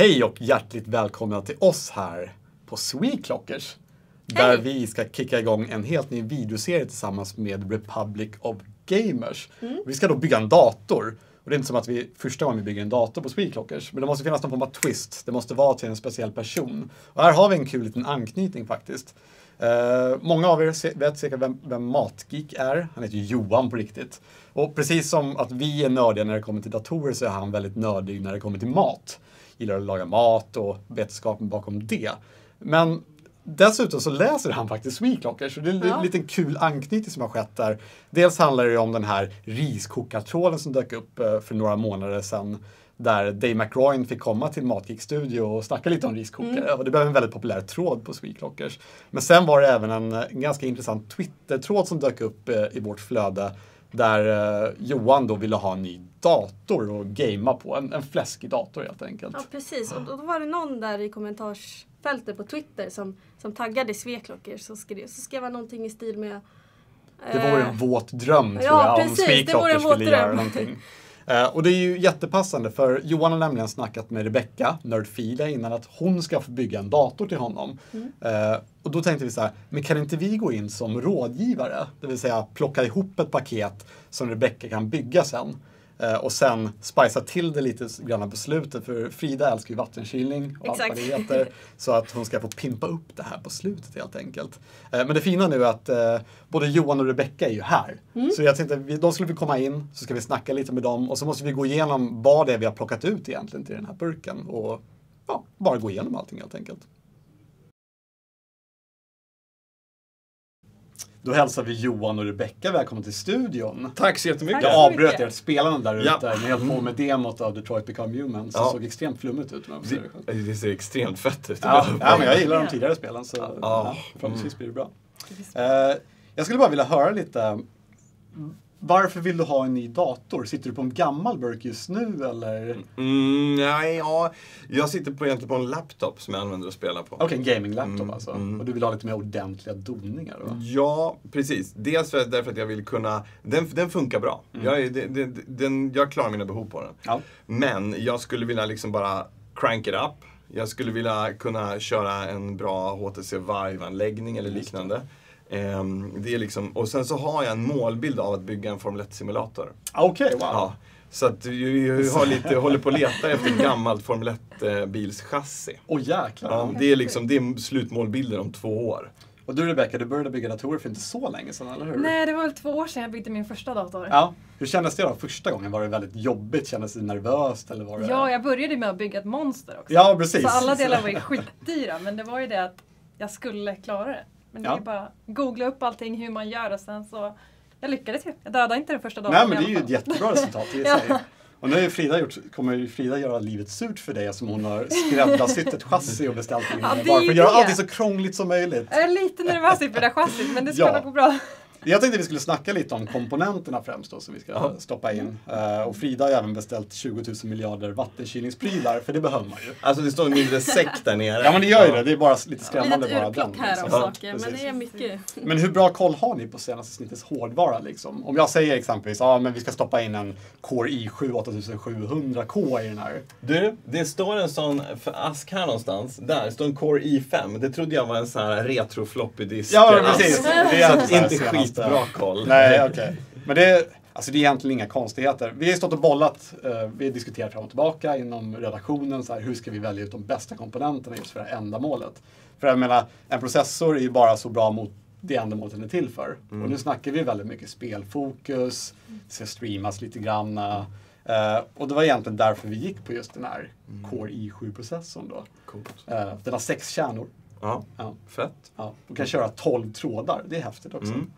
Hej och hjärtligt välkomna till oss här på Sweclockers. Där Hej. vi ska kicka igång en helt ny videoserie tillsammans med Republic of Gamers. Mm. Vi ska då bygga en dator. Och det är inte som att vi första gången vi bygger en dator på Sweclockers. Men det måste finnas någon form av twist. Det måste vara till en speciell person. Och här har vi en kul liten anknytning faktiskt. Eh, många av er vet säkert vem, vem Matgeek är. Han heter ju Johan på riktigt. Och precis som att vi är nördiga när det kommer till datorer så är han väldigt nördig när det kommer till mat. Gillar att laga mat och vetenskapen bakom det. Men dessutom så läser han faktiskt Sweclockers. Så det är en Ja. liten kul anknytning som har skett där. Dels handlar det om den här riskokartråden som dök upp eh, för några månader sedan. Där Dave McRoy fick komma till Matgeek Studio och snacka lite om riskokare. Och det blev en väldigt populär tråd på Sweclockers. Men sen var det även en, en ganska intressant Twitter-tråd som dök upp eh, i vårt flöde. Där eh, Johan då ville ha en ny dator att gamea på. En, en fläskig dator helt enkelt. Ja precis, och då var det någon där i kommentarsfältet på Twitter som, som taggade Sveklockers så skrev, så skrev han någonting i stil med Det vore eh, en våt dröm tror ja, jag precis, om våt skulle dröm. göra någonting. Eh, och det är ju jättepassande för Johan har nämligen snackat med Rebecca, Nerdfila, innan att hon ska få bygga en dator till honom. Mm. Eh, och då tänkte vi så här, men kan inte vi gå in som rådgivare? Det vill säga plocka ihop ett paket som Rebecca kan bygga sen. Eh, och sen spicea till det lite grann på slutet, för Frida älskar ju vattenkylning och allt vad Exakt. det heter. Så att hon ska få pimpa upp det här på slutet helt enkelt. Eh, Men det fina nu är att eh, både Johan och Rebecca är ju här. Mm. Så jag tänkte, de skulle vi komma in, så ska vi snacka lite med dem och så måste vi gå igenom vad det är vi har plockat ut egentligen till den här burken. Och ja, bara gå igenom allting helt enkelt. Då hälsar vi Johan och Rebecca välkomna till studion. Tack så jättemycket. Tack. Jag så avbröt mycket. er spelarna där Ja. ute. Ni höll på med demot av Detroit Become Human. Som Ja. såg extremt flummigt ut. det. Det, det ser extremt fett ut. Ja, ja, men jag gillar de tidigare spelen så ja, Ja. förhoppningsvis blir det bra. Eh, jag skulle bara vilja höra lite. Varför vill du ha en ny dator? Sitter du på en gammal burk just nu eller? Mm, nej, ja. Jag sitter på, egentligen på en laptop som jag använder att spela på. Okej, en gaming-laptop Mm, alltså. mm. Och du vill ha lite mer ordentliga doningar då? Ja, precis. Dels för, därför att jag vill kunna... Den, den funkar bra. Jag, är, den, den, den, jag klarar mina behov på den. Ja. Men jag skulle vilja liksom bara crank it up. Jag skulle vilja kunna köra en bra HTC Vive-anläggning eller liknande. Ehm, det är liksom, och sen så har jag en målbild av att bygga en Formel 1-simulator. Okej, wow. Ja, så att jag, jag har lite, håller på att leta efter ett gammalt Formel 1-bilschassi. Åh jäklar. Ja, det är liksom, det är slutmålbilden om två år. Och du Rebecca, du började bygga datorer för inte så länge sedan, eller hur? Nej, det var väl två år sedan jag byggde min första dator. Ja. Hur kändes det då första gången? Var det väldigt jobbigt? Kändes det nervöst? Eller var det... Ja, jag började med att bygga ett monster också. Ja, precis. Så alla delar var ju skitdyra, men det var ju det att jag skulle klara det. Men det Ja. är ju bara googla upp allting, hur man gör och sen så... Jag lyckades ju. Jag dödade inte den första datorn Nej, men det är ju ett jättebra resultat i Ja. Och nu har Frida gjort, kommer ju Frida göra livet surt för dig som hon har skräddarsytt ett chassi och beställt in Ja, det är bara för att göra det. allting så krångligt som möjligt. Jag är lite nervös inför det där chassit, men det ska Ja. nog gå bra. Jag tänkte vi skulle snacka lite om komponenterna främst då som vi ska Ja. stoppa in. Eh, och Frida har även beställt 20 000 miljarder vattenkylningsprylar, för det behöver man ju. Alltså det står en mindre säck där nere. Ja men det gör ju det, det är bara lite skrämmande litet bara den. här av liksom. saker, men precis. det är mycket. Men hur bra koll har ni på senaste snittets hårdvara liksom? Om jag säger exempelvis, ja men vi ska stoppa in en Core i7 8700K i den här. Du, det står en sån för ask här någonstans. Där det står en Core i5. Det trodde jag var en sån här retro floppy disk. Ja precis. Det är inte att skitbra koll. Nej, okej. Men det är, alltså det är egentligen inga konstigheter. Vi har stått och bollat, eh, vi har diskuterat fram och tillbaka inom redaktionen, så här, hur ska vi välja ut de bästa komponenterna just för det här ändamålet. För jag menar, en processor är ju bara så bra mot det ändamålet den är till för. Mm. Och nu snackar vi väldigt mycket spelfokus, det ska streamas lite granna. Eh, och det var egentligen därför vi gick på just den här Mm. Core i7-processorn då. Coolt. Eh, den har sex kärnor. Ja, Ja. fett. Ja, och kan köra 12 trådar, det är häftigt också. Mm.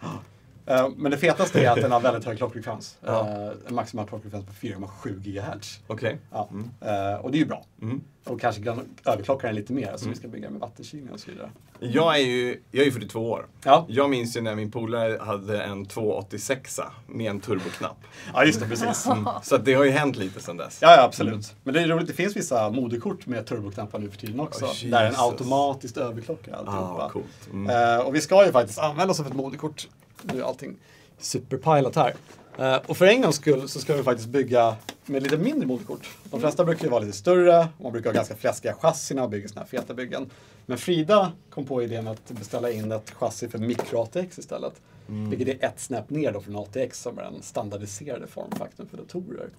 Eh, Men det fetaste är att den har väldigt hög klockfrekvens. Ja. Eh, En maximal klockfrekvens på 4,7 GHz. Okej. Ja. Mm. Eh, Och det är ju bra. Mm. Och kanske kan överklocka den lite mer, så vi ska bygga med vattenkylning och så vidare. Jag är ju jag är ju 42 år. Ja, Jag minns ju när min polare hade en 286 med en turboknapp. ja just det, precis. Mm. Så det har ju hänt lite sedan dess. Ja, ja, absolut. Men det är roligt, det finns vissa moderkort med turboknappar nu för tiden också. Oh, där den automatiskt överklockar alltihopa. Ah, coolt. Mm. Och vi ska ju faktiskt använda oss av ett moderkort. Nu är allting superpilat här. Eh, och för en gångs skull så ska vi faktiskt bygga med lite mindre moderkort. De flesta brukar ju vara lite större, och man brukar ha ganska fläskiga chassin och bygga såna här feta byggen. Men Frida kom på idén att beställa in ett chassi för mikro-ATX istället. Vilket är ett snäpp ner då från ATX som är den standardiserade formfaktorn för datorer.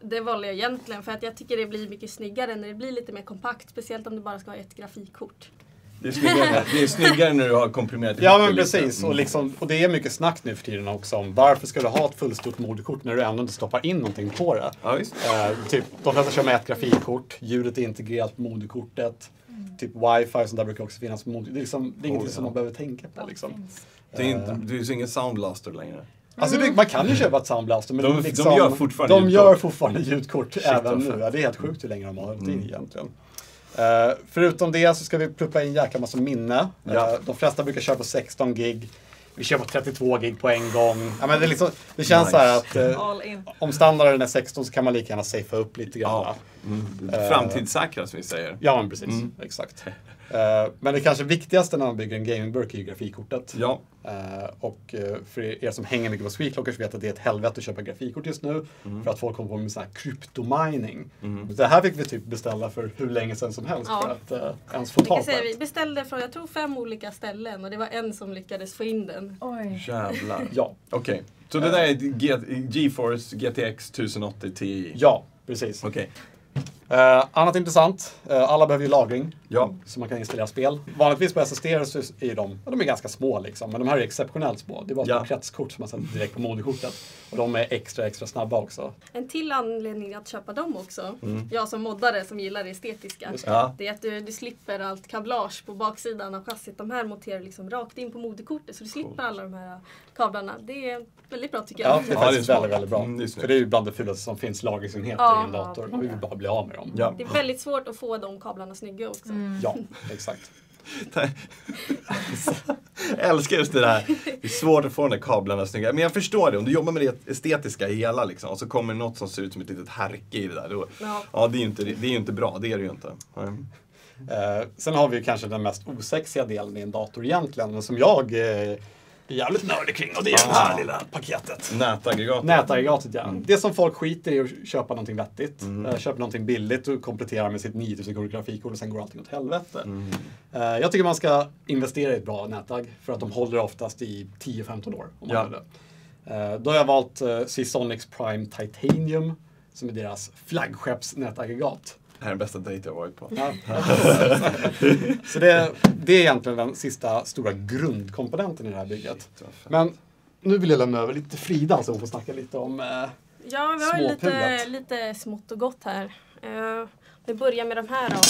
Det valde jag egentligen för att jag tycker det blir mycket snyggare när det blir lite mer kompakt. Speciellt om du bara ska ha ett grafikkort. Det är snyggare, det är snyggare när du har komprimerat Ja men precis, och, Mm. liksom, och det är mycket snack nu för tiden också om varför ska du ha ett fullstort moderkort när du ändå inte stoppar in någonting på det. Ja, visst. Eh, typ, de flesta kör med ett grafikkort, ljudet är integrerat på moderkortet. Typ wifi och sånt där brukar också finnas på moderkortet. Det är, liksom, det är ingenting ja. som man behöver tänka på liksom. finns. Det är, inte, det är ingen soundblaster längre. Alltså det, man kan ju köpa ett soundblaster men De- de liksom, gör fortfarande de ljudkort. gör fortfarande ljudkort även nu. Ja, det är helt sjukt hur länge de har hållit Mm. i egentligen. Eh, förutom det så ska vi pluppa in jäkla massa minne. Ja. Eh, de flesta brukar köra på 16 gig. Vi kör på 32 gig på en gång. Ja, men det, liksom, det känns Nice. så här att eh, om standarden är 16 så kan man lika gärna safea upp lite grann. Ja. Mm. Framtidssäkra som vi säger. Ja, men precis. Mm. Exakt. Eh, men det kanske viktigaste när man bygger en gamingburk är ju grafikkortet. Ja. Eh, och eh, för er som hänger mycket på Sweetlockers vet att det är ett helvete att köpa grafikkort just nu. Mm. För att folk håller på med sån här kryptomining. Det här fick vi typ beställa för hur länge sedan som helst Ja. för att eh, ens få tag på säga, vi beställde från jag tror fem olika ställen och det var en som lyckades få in den. Oj. Jävlar. Ja, Okej, så det där är G- GeForce GTX 1080 Ti? ja, precis. Okej. Eh, annat intressant, eh, alla behöver ju lagring. Ja. Så man kan installera spel. Vanligtvis på SSD så är de, ja, de är ganska små liksom. Men de här är exceptionellt små. Det är bara Ja. kretskort som man sätter direkt på moderkortet. Och de är extra, extra snabba också. En till anledning att köpa dem också, Mm. jag som moddare som gillar det estetiska, Just Ja. det är att du, du slipper allt kablage på baksidan av chassit. De här monterar liksom rakt in på moderkortet så du slipper Coolt. alla de här kablarna. Det är väldigt bra tycker Ja, jag. det är Ja, faktiskt det är smart. väldigt, väldigt bra. Mm, det. För det är ju bland det fulaste som finns, lagringsenheter Ja. i en dator. Man vill bara bli av med dem. Ja. Det är väldigt svårt att få de kablarna snygga också. Ja, exakt. Jag älskar just det där. Det är svårt att få de där kablarna snygga. Men jag förstår det, om du jobbar med det estetiska hela liksom, och så kommer något som ser ut som ett litet härke i det där. Då, Ja. ja, det är ju inte, det är inte bra. Det är det ju inte. Nej. Eh, sen har vi ju kanske den mest osexiga delen i en dator egentligen, men som jag eh, jävligt nördig kring och det är det här Ah. lilla paketet. Nätaggregat. Nätaggregatet ja. Mm. Det som folk skiter i att köpa någonting vettigt. Eh, köper någonting billigt och kompletterar med sitt 9000 kronor grafikkort och sen går allting åt helvete. Mm. Eh, jag tycker man ska investera i ett bra nätagg för att de håller oftast i 10-15 år. Om man Ja. gör det. Eh, då har jag valt uh, Seasonics Prime Titanium som är deras flaggskeppsnätaggregat. Det här är den bästa dejt jag varit på. Ja. Så det, det är egentligen den sista stora grundkomponenten i det här bygget. Men nu vill jag lämna över lite till Frida så hon får snacka lite om eh, Ja, vi har lite, lite smått och gott här. Uh, vi börjar med de här då.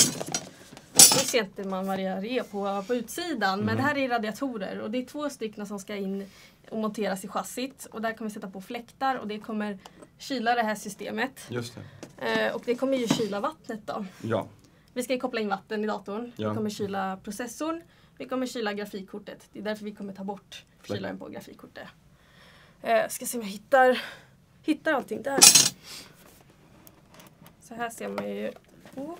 Nu ser inte man vad det är på, på utsidan, men det här är radiatorer och det är två stycken som ska in och monteras i chassit. Och där kommer vi sätta på fläktar och det kommer kyla det här systemet. Just det. Eh, och det kommer ju kyla vattnet då. Ja. Vi ska ju koppla in vatten i datorn. Ja. Vi kommer kyla processorn. Vi kommer kyla grafikkortet. Det är därför vi kommer ta bort Fläck. kylaren på grafikkortet. Eh, ska se om jag hittar, hittar allting där. Så här ser man ju. Oh.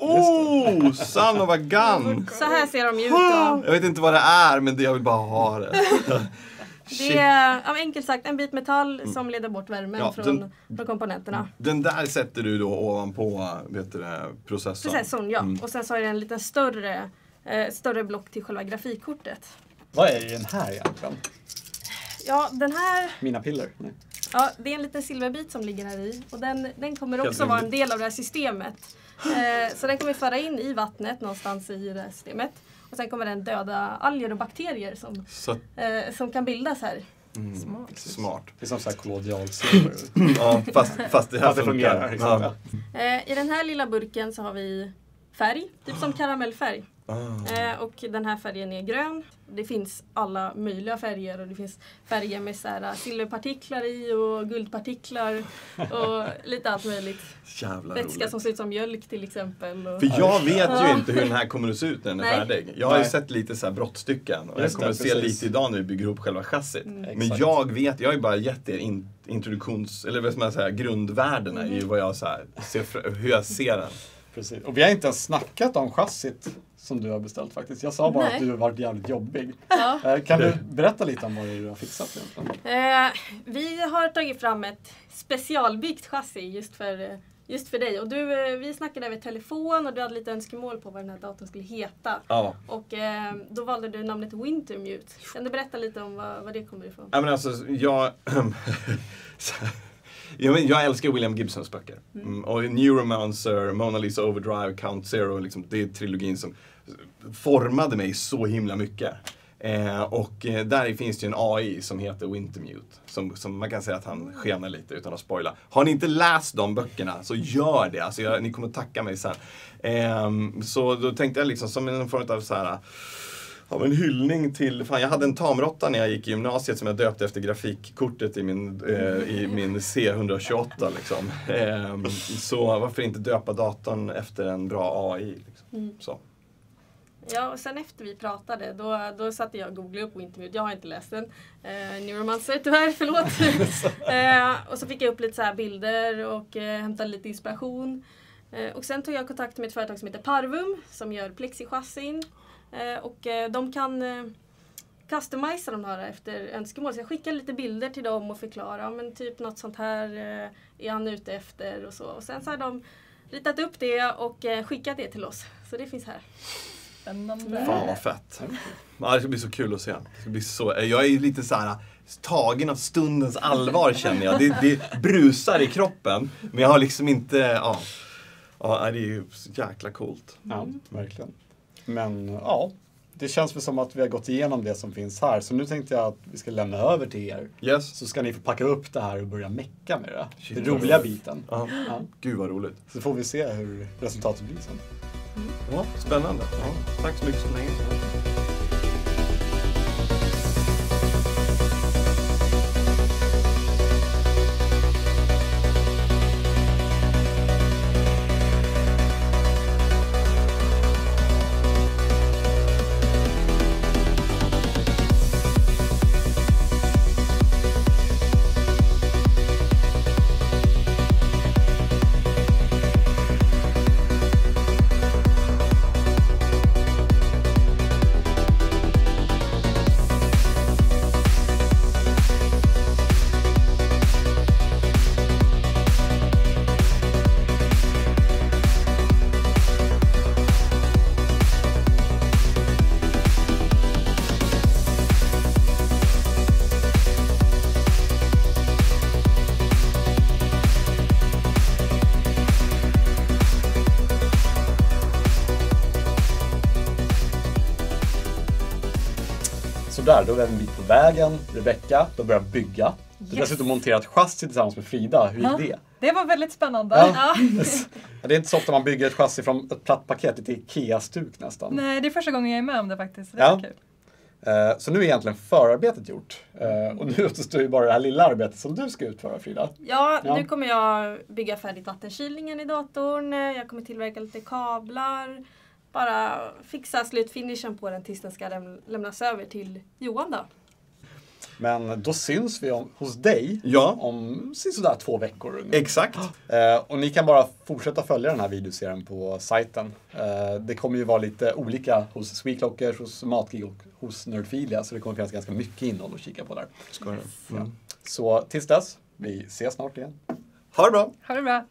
Oh, son of a gun! Så här ser de ju ut då. Jag vet inte vad det är, men det- jag vill bara ha det. Det är ja, enkelt sagt en bit metall som leder bort värmen Ja, från, den- från komponenterna. Den där sätter du då ovanpå vet du, det, processorn. Processorn ja. Mm. Och sen så är det en liten större, eh, större block till själva grafikkortet. Vad är den här egentligen? Ja, den här Mina piller? Nej. Ja, det är en liten silverbit som ligger här i och den, den kommer också vara en del av det här systemet. Eh, så den kommer vi föra in i vattnet någonstans i det här systemet. Och sen kommer den döda alger och bakterier som, Så, eh, som kan bildas här. mm, Smart. smart. Det är som så här kollodialsilver. Ja, fast, fast det här Fast det fungerar. Liksom. Ja. Ja. Eh, I den här lilla burken så har vi färg, typ som karamellfärg. Ah. Eh, och den här färgen är grön. Det finns alla möjliga färger och det finns färger med så här, silverpartiklar i och guldpartiklar och lite allt möjligt. Jävla Vätska roligt. som ser ut som mjölk till exempel. Och... För jag vet ju inte hur den här kommer att se ut när den är Nej. färdig. Jag har ju Nej. sett lite så här brottstycken och jag kommer det, att se precis. lite idag när vi bygger ihop själva chassit. Men Exakt. jag vet, jag har ju bara gett er in, introduktions, eller vad ska man säga, grundvärdena i vad jag så här, ser, hur jag ser den. Precis. Och vi har inte ens snackat om chassit som du har beställt faktiskt. Jag sa bara Nej. att du har varit jävligt jobbig. Ja. Eh, Kan du berätta lite om vad det är du har fixat egentligen? Eh, vi har tagit fram ett specialbyggt chassi just för, eh, just för dig. Och du, eh, vi snackade över telefon och du hade lite önskemål på vad den här datorn skulle heta. Ja. Och eh, då valde du namnet Wintermute. Kan du berätta lite om vad, vad det kommer ifrån? Ja, men alltså, jag... Ja, men jag älskar William Gibsons böcker. Mm, och Neuromancer, Mona Lisa Overdrive, Count Zero, liksom, det är trilogin som formade mig så himla mycket. Eh, och eh, där finns det ju en AI som heter Wintermute. Som, som man kan säga att han skenar lite utan att spoila. Har ni inte läst de böckerna så gör det. Alltså, jag, ni kommer tacka mig sen. Ehm, så då tänkte jag liksom som en form av så här av en hyllning till, fan jag hade en tamråtta när jag gick i gymnasiet som jag döpte efter grafikkortet i min, eh, i min C128 liksom. Ehm, så varför inte döpa datorn efter en bra AI? Liksom. Mm. Så. Ja, och sen efter vi pratade då, då satte jag och googlade upp Wintermute. Jag har inte läst den. Eh, Neuromancer tyvärr, förlåt. eh, och så fick jag upp lite så bilder och eh, hämtade lite inspiration. Eh, och sen tog jag kontakt med ett företag som heter Parvum som gör plexichassin. Eh, och eh, de kan eh, customisa de här efter önskemål. Så jag skickade lite bilder till dem och förklarade, ja, men typ något sånt här är han ute efter och så. Och sen så har de ritat upp det och skickat det till oss. Så det finns här. Spännande. Fan vad fett. Ja, det ska bli så kul att se. Det ska bli så, jag är lite så här tagen av stundens allvar känner jag. Det, det brusar i kroppen. Men jag har liksom inte, ja. Ja, det är ju så jäkla coolt. Ja, verkligen. Men ja, det känns väl som att vi har gått igenom det som finns här. Så nu tänkte jag att vi ska lämna över till er. Yes. Så ska ni få packa upp det här och börja mecka med det. Shit, Den roliga biten. Ja. Gud vad roligt. Så får vi se hur resultatet blir sen. Ja, spännande. Ja, tack så mycket så länge. Sådär, då är vi en bit på vägen. Rebecka, du har börjat bygga. Du har Yes. dessutom monterat chassi tillsammans med Frida. Hur gick Ja. det? Det var väldigt spännande. Ja. Det är inte så ofta man bygger ett chassi från ett platt paket, ett IKEA-stuk nästan. Nej, det är första gången jag är med om det faktiskt. Det Ja. var kul. Eh, Så nu är egentligen förarbetet gjort. Eh, Och nu återstår ju bara det här lilla arbetet som du ska utföra Frida. Ja, Ja. nu kommer jag bygga färdigt vattenkylningen i datorn. Jag kommer tillverka lite kablar. Bara fixa slutfinishen på den tills den ska läm- lämnas över till Johan då. Men då syns vi om, hos dig Ja, om sådär två veckor. ungefär. exakt. Eh, och ni kan bara fortsätta följa den här videoserien på sajten. Eh, det kommer ju vara lite olika hos Sweetlockers, hos Matgig och hos Nerdfilia. Så det kommer finnas ganska mycket innehåll att kika på där. Ska det. Mm. Så tills dess, vi ses snart igen. Ha det bra! Ha det bra.